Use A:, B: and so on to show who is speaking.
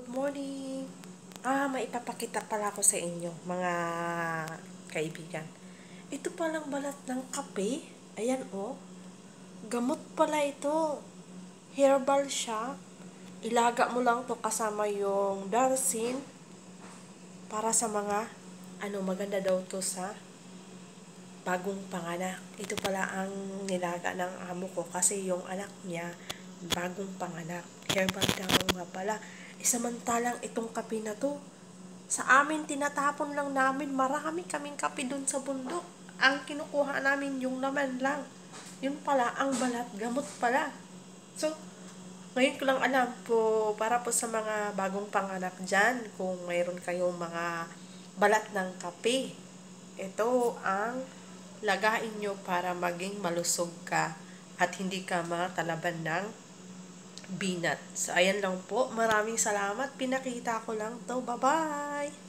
A: Good morning! Ah, may ipapakita pala ako sa inyo, mga kaibigan. Ito palang balat ng kape. Ayan, oh. Gamot pala ito. Herbal siya. Ilaga mo lang to kasama yung darsin para sa mga, ano, maganda daw to sa bagong panganak. Ito pala ang nilaga ng amo ko kasi yung anak niya bagong panganak. Herbal daw nga pala. E samantalang itong kape na to, sa amin tinatapon lang namin, marami kaming kape dun sa bundok. Ang kinukuha namin yung naman lang. Yun pala, ang balat, gamot pala. So, ngayon ko lang alam po, para po sa mga bagong panganak dyan, kung mayroon kayong mga balat ng kape, ito ang lagain nyo para maging malusog ka at hindi ka matalaban ng binat. So, ayan lang po. Maraming salamat. Pinakita ko lang to. Bye-bye!